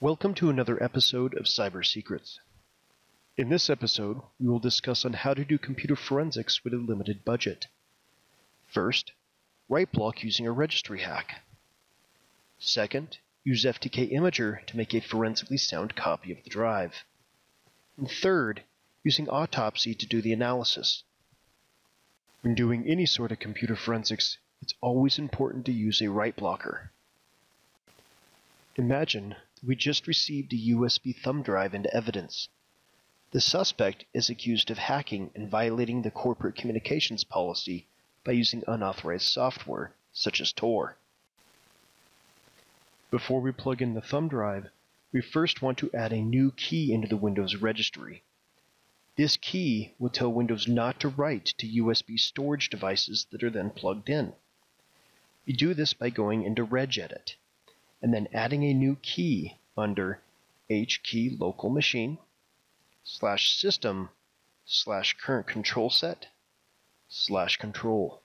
Welcome to another episode of Cyber Secrets. In this episode, we will discuss on how to do computer forensics with a limited budget. First, write block using a registry hack. Second, use FTK Imager to make a forensically sound copy of the drive. And third, using Autopsy to do the analysis. When doing any sort of computer forensics, it's always important to use a write blocker. Imagine we just received a USB thumb drive into evidence. The suspect is accused of hacking and violating the corporate communications policy by using unauthorized software, such as Tor. Before we plug in the thumb drive, we first want to add a new key into the Windows registry. This key will tell Windows not to write to USB storage devices that are then plugged in. We do this by going into regedit and then adding a new key under hkey local machine slash system slash current control set slash control.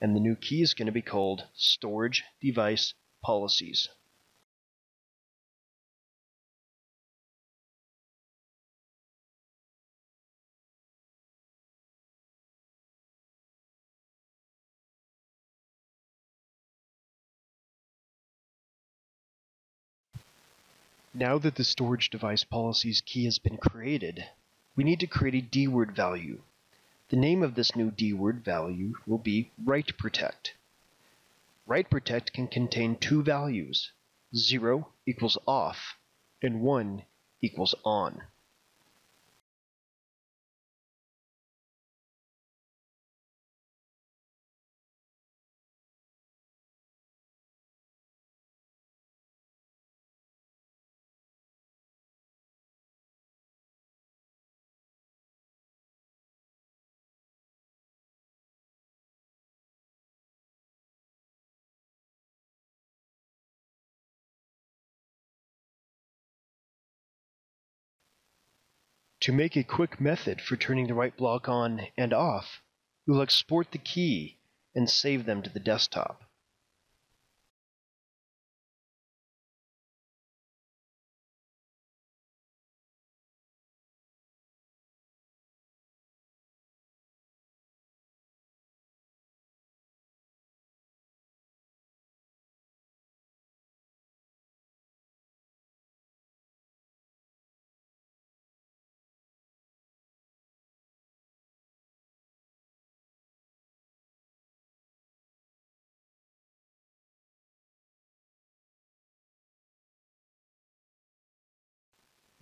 And the new key is going to be called storage device policies. Now that the storage device policies key has been created, we need to create a DWORD value. The name of this new DWORD value will be write protect. Write protect can contain two values, 0 equals off and 1 equals on. To make a quick method for turning the write block on and off, we will export the key and save them to the desktop.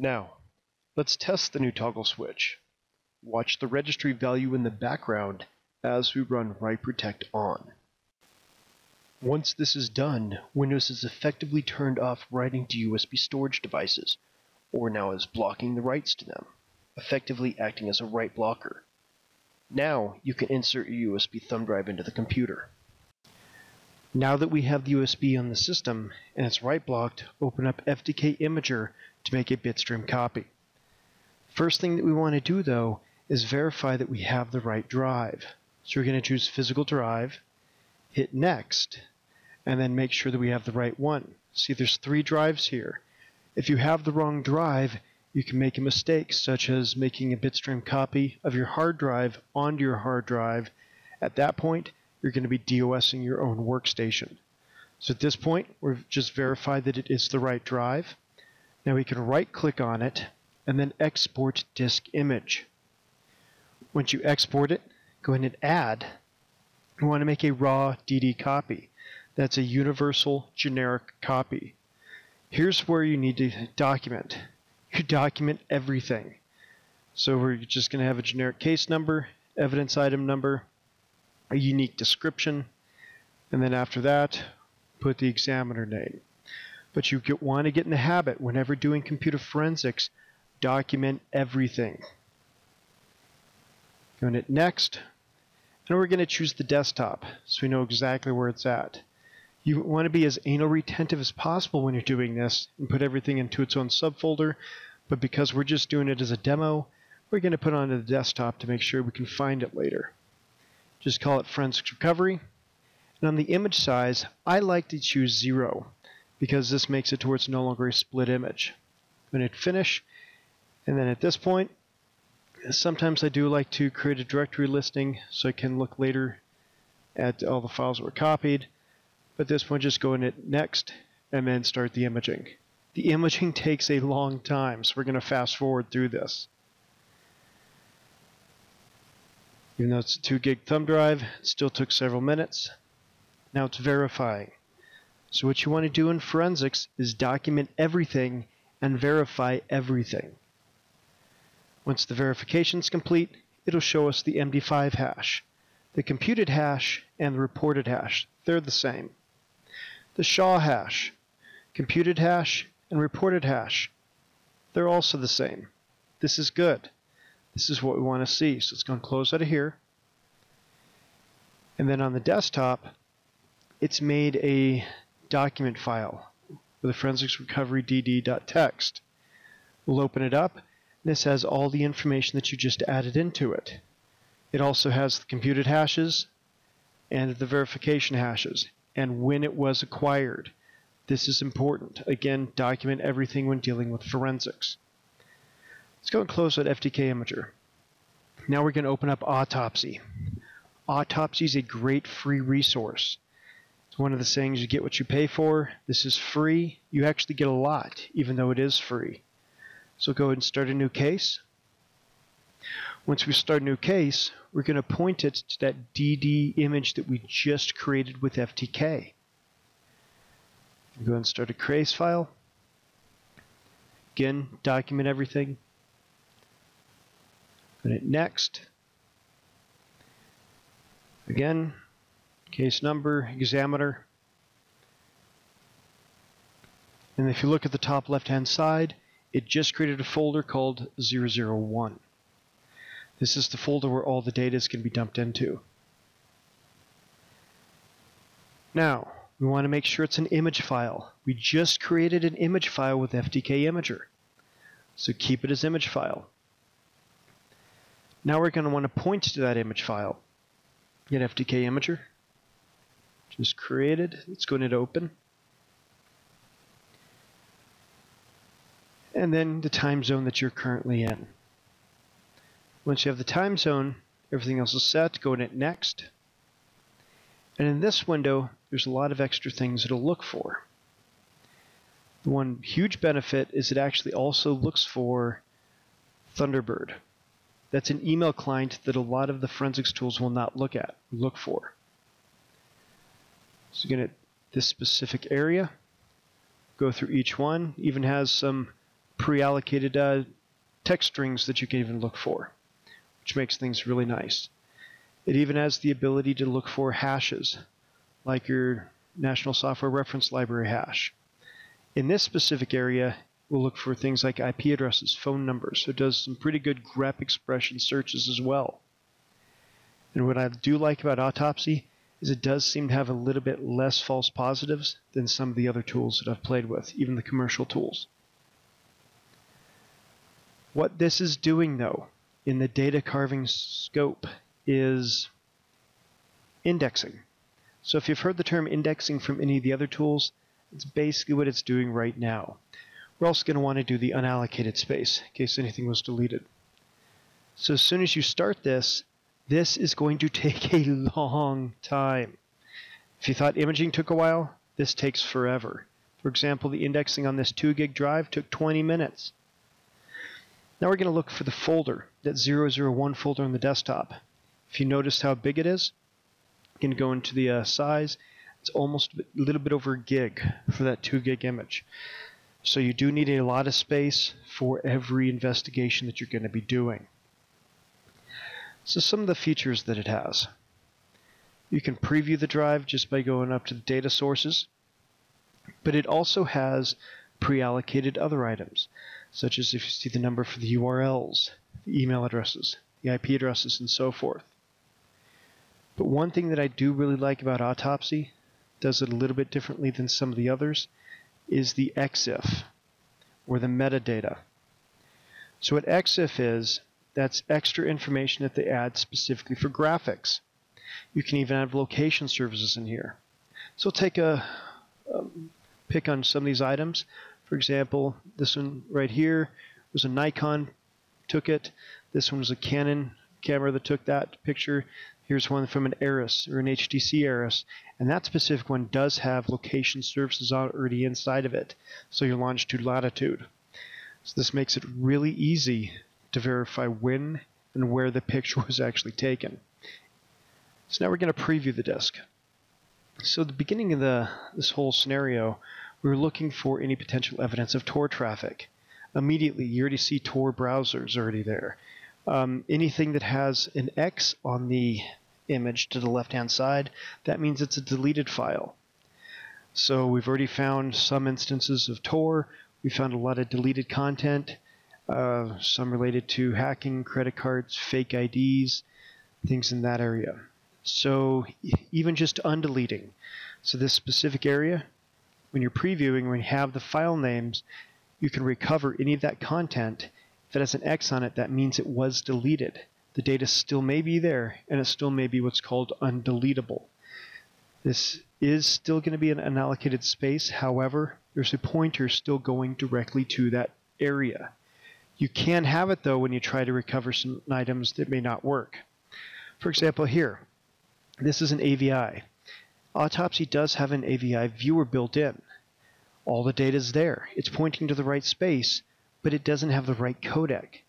Now, let's test the new toggle switch. Watch the registry value in the background as we run write protect on. Once this is done, Windows is effectively turned off writing to USB storage devices, or now is blocking the writes to them, effectively acting as a write blocker. Now you can insert your USB thumb drive into the computer. Now that we have the USB on the system and it's write blocked, open up FTK Imager to make a bitstream copy. First thing that we want to do though is verify that we have the right drive. So we're going to choose physical drive, hit next, and then make sure that we have the right one. See there's three drives here. If you have the wrong drive, you can make a mistake such as making a bitstream copy of your hard drive onto your hard drive. At that point, you're going to be DOSing your own workstation. So at this point, we've just verified that it is the right drive. Now we can right click on it and then export disk image. Once you export it, go ahead and add. We want to make a raw DD copy. That's a universal generic copy. Here's where you need to document. You document everything. So we're just going to have a generic case number, evidence item number, a unique description, and then after that, put the examiner name. But you get, want to get in the habit, whenever doing computer forensics, document everything. Going to next, and we're going to choose the desktop so we know exactly where it's at. You want to be as anal retentive as possible when you're doing this and put everything into its own subfolder, but because we're just doing it as a demo, we're going to put it onto the desktop to make sure we can find it later. Just call it Forensics Recovery. And on the image size, I like to choose 0 because this makes it to where it's no longer a split image. I'm going to finish, and then at this point, sometimes I do like to create a directory listing so I can look later at all the files that were copied. But this point, just go in it next and then start the imaging. The imaging takes a long time, so we're going to fast forward through this. Even though it's a 2 gig thumb drive, it still took several minutes. Now it's verifying. So what you want to do in forensics is document everything and verify everything. Once the verification is complete, it'll show us the MD5 hash. The computed hash and the reported hash, they're the same. The SHA hash, computed hash and reported hash, they're also the same. This is good. This is what we want to see. So let's go and close out of here. And then on the desktop, it's made a document file with a forensics recovery dd.txt. We'll open it up. This has all the information that you just added into it. It also has the computed hashes and the verification hashes and when it was acquired. This is important. Again, document everything when dealing with forensics. Let's go and close that FTK imager. Now we're going to open up Autopsy. Autopsy is a great free resource. It's one of the sayings you get what you pay for. This is free. You actually get a lot, even though it is free. So go ahead and start a new case. Once we start a new case, we're going to point it to that DD image that we just created with FTK. Go and start a case file. Again, document everything. Hit next. Again, case number, examiner. And if you look at the top left hand side, it just created a folder called 001. This is the folder where all the data is going to be dumped into. Now, we want to make sure it's an image file. We just created an image file with FTK Imager. So keep it as image file. Now we're going to want to point to that image file. Get FTK Imager. Just created. Let's go and open. And then the time zone that you're currently in. Once you have the time zone, everything else is set. Go in next. And in this window, there's a lot of extra things it'll look for. The one huge benefit is it actually also looks for Thunderbird. That's an email client that a lot of the forensics tools will not look at, look for. So again, at this specific area, go through each one, even has some pre-allocated uh, text strings that you can even look for, which makes things really nice. It even has the ability to look for hashes, like your National Software Reference Library hash. In this specific area, we'll look for things like IP addresses, phone numbers. So it does some pretty good grep expression searches as well. And what I do like about Autopsy is it does seem to have a little bit less false positives than some of the other tools that I've played with, even the commercial tools. What this is doing though, in the data carving scope, is indexing. So if you've heard the term indexing from any of the other tools, it's basically what it's doing right now. We're also going to want to do the unallocated space in case anything was deleted. So as soon as you start this, this is going to take a long time. If you thought imaging took a while, this takes forever. For example, the indexing on this 2 gig drive took 20 minutes. Now we're going to look for the folder, that 001 folder on the desktop. If you notice how big it is, you can go into the uh, size. It's almost a little bit over a gig for that 2 gig image. So you do need a lot of space for every investigation that you're going to be doing. So some of the features that it has. You can preview the drive just by going up to the data sources, but it also has pre-allocated other items, such as if you see the number for the URLs, the email addresses, the IP addresses, and so forth. But one thing that I do really like about Autopsy, does it a little bit differently than some of the others, is the EXIF, or the metadata. So what EXIF is, that's extra information that they add specifically for graphics. You can even have location services in here. So take a, a pick on some of these items. For example, this one right here was a Nikon, took it. This one was a Canon camera that took that picture. Here's one from an Aris or an HTC Aris, and that specific one does have location services already inside of it, so your longitude, latitude. So this makes it really easy to verify when and where the picture was actually taken. So now we're going to preview the disk. So at the beginning of the this whole scenario, we were looking for any potential evidence of Tor traffic. Immediately, you already see Tor browsers already there. Um, anything that has an X on the image to the left-hand side, that means it's a deleted file. So we've already found some instances of Tor. We found a lot of deleted content, uh, some related to hacking, credit cards, fake IDs, things in that area. So even just undeleting. So this specific area, when you're previewing, when you have the file names, you can recover any of that content. If it has an X on it, that means it was deleted. The data still may be there, and it still may be what's called undeletable. This is still going to be an unallocated space. However, there's a pointer still going directly to that area. You can have it, though, when you try to recover some items that may not work. For example, here, this is an AVI. Autopsy does have an AVI viewer built in. All the data is there. It's pointing to the right space, but it doesn't have the right codec.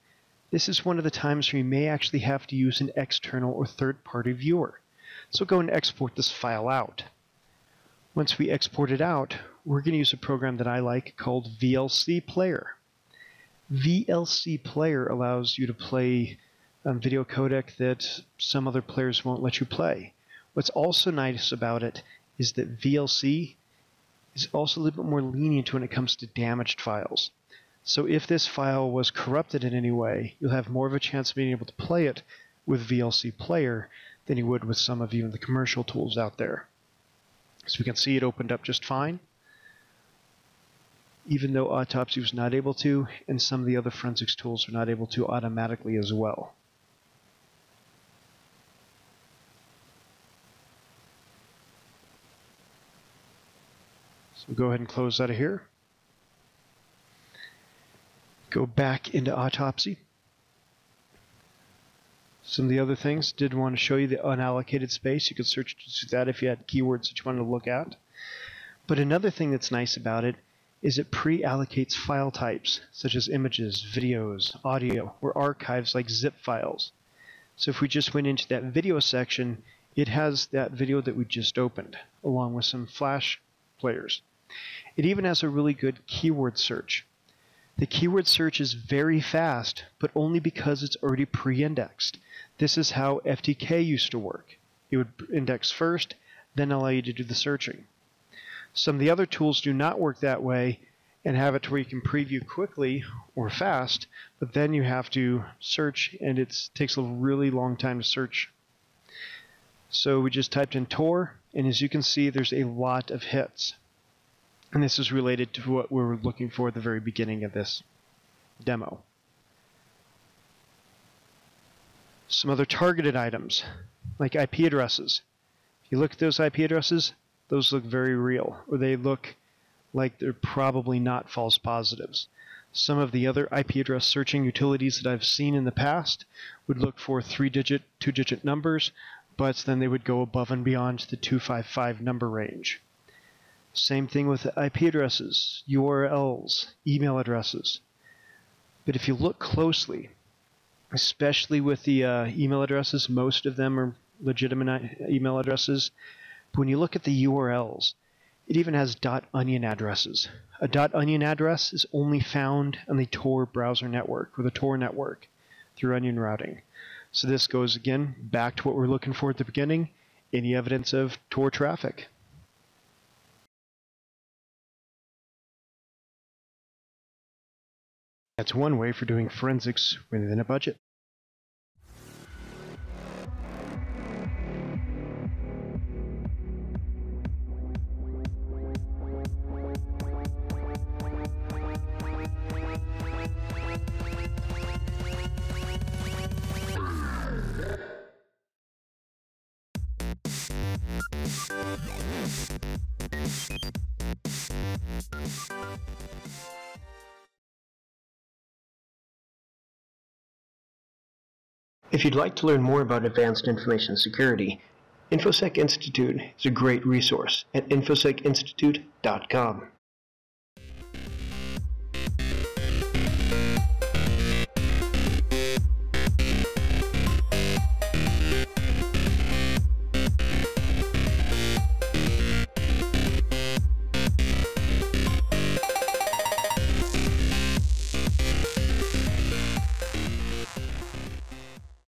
This is one of the times where you may actually have to use an external or third-party viewer. So go and export this file out. Once we export it out, we're going to use a program that I like called VLC Player. VLC Player allows you to play um, video codec that some other players won't let you play. What's also nice about it is that VLC is also a little bit more lenient when it comes to damaged files. So if this file was corrupted in any way, you'll have more of a chance of being able to play it with VLC Player than you would with some of even the commercial tools out there. So we can see it opened up just fine, even though Autopsy was not able to, and some of the other forensics tools are not able to automatically as well. So go ahead and close out of here. Go back into autopsy. Some of the other things did want to show you the unallocated space. You could search to that if you had keywords that you wanted to look at. But another thing that's nice about it is it pre-allocates file types such as images, videos, audio, or archives like zip files. So if we just went into that video section, it has that video that we just opened, along with some flash players. It even has a really good keyword search. The keyword search is very fast, but only because it's already pre-indexed. This is how FTK used to work. It would index first, then allow you to do the searching. Some of the other tools do not work that way and have it to where you can preview quickly or fast, but then you have to search and it takes a really long time to search. So we just typed in Tor, and as you can see, there's a lot of hits. And this is related to what we were looking for at the very beginning of this demo. Some other targeted items, like IP addresses. If you look at those IP addresses, those look very real, or they look like they're probably not false positives. Some of the other IP address searching utilities that I've seen in the past would look for three-digit, two-digit numbers, but then they would go above and beyond the 255 number range. Same thing with IP addresses, URLs, email addresses. But if you look closely, especially with the uh, email addresses, most of them are legitimate email addresses. But when you look at the URLs, it even has .onion addresses. A .onion address is only found on the Tor browser network or the Tor network through onion routing. So this goes again back to what we are looking for at the beginning, any evidence of Tor traffic. That's one way for doing forensics within a budget. If you'd like to learn more about advanced information security, InfoSec Institute is a great resource at infosecinstitute.com.